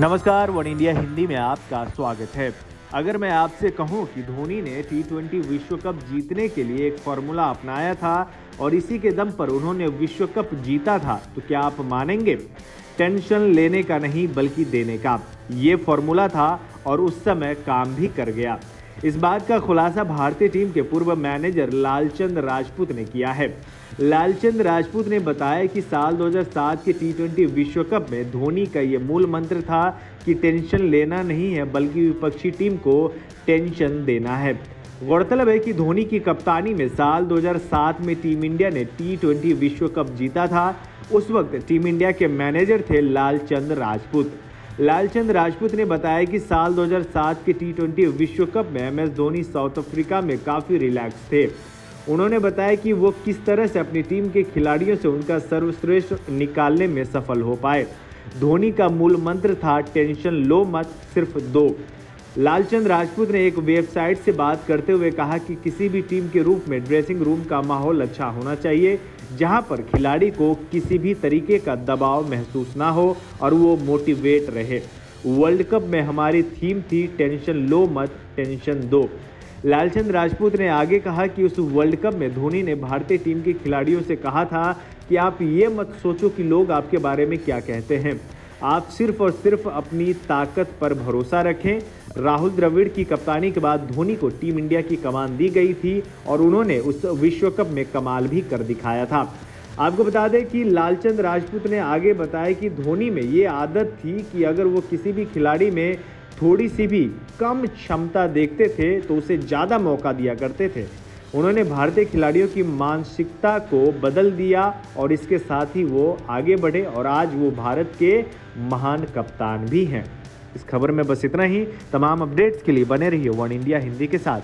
नमस्कार, one India Hindi में आपका स्वागत है। अगर मैं आपसे कहूँ कि धोनी ने टी ट्वेंटी विश्व कप जीतने के लिए एक फॉर्मूला अपनाया था और इसी के दम पर उन्होंने विश्व कप जीता था तो क्या आप मानेंगे? टेंशन लेने का नहीं, बल्कि देने का। ये फॉर्मूला था और उस समय काम भी कर गया। इस बात का खुलासा भारतीय टीम के पूर्व मैनेजर लालचंद राजपूत ने किया है। लालचंद राजपूत ने बताया कि साल 2007 के टी विश्व कप में धोनी का ये मूल मंत्र था कि टेंशन लेना नहीं है, बल्कि विपक्षी टीम को टेंशन देना है। गौरतलब है कि धोनी की कप्तानी में साल 2007 में टीम इंडिया ने टी विश्व कप जीता था। उस वक्त टीम इंडिया के मैनेजर थे लालचंद राजपूत। लालचंद राजपूत ने बताया कि साल 2007 के टी विश्व कप में M S Dhoni South Africa में काफ़ी रिलैक्स थे। उन्होंने बताया कि वो किस तरह से अपनी टीम के खिलाड़ियों से उनका सर्वश्रेष्ठ निकालने में सफल हो पाए। धोनी का मूल मंत्र था, टेंशन लो मत, सिर्फ़ दो। लालचंद राजपूत ने एक वेबसाइट से बात करते हुए कहा कि किसी भी टीम के रूप में ड्रेसिंग रूम का माहौल अच्छा होना चाहिए, जहाँ पर खिलाड़ी को किसी भी तरीके का दबाव महसूस ना हो और वो मोटिवेट रहे। वर्ल्ड कप में हमारी थीम थी, टेंशन लो मत, टेंशन दो। लालचंद राजपूत ने आगे कहा कि उस वर्ल्ड कप में धोनी ने भारतीय टीम के खिलाड़ियों से कहा था कि आप ये मत सोचो कि लोग आपके बारे में क्या कहते हैं। आप सिर्फ़ और सिर्फ़ अपनी ताकत पर भरोसा रखें राहुल द्रविड़ की कप्तानी के बाद धोनी को टीम इंडिया की कमान दी गई थी और उन्होंने उस विश्व कप में कमाल भी कर दिखाया था। आपको बता दें कि लालचंद राजपूत ने आगे बताया कि धोनी में ये आदत थी कि अगर वो किसी भी खिलाड़ी में थोड़ी सी भी कम क्षमता देखते थे तो उसे ज़्यादा मौका दिया करते थे। उन्होंने भारतीय खिलाड़ियों की मानसिकता को बदल दिया और इसके साथ ही वो आगे बढ़े और आज वो भारत के महान कप्तान भी हैं। इस खबर में बस इतना ही। तमाम अपडेट्स के लिए बने रहिए वन इंडिया हिंदी के साथ।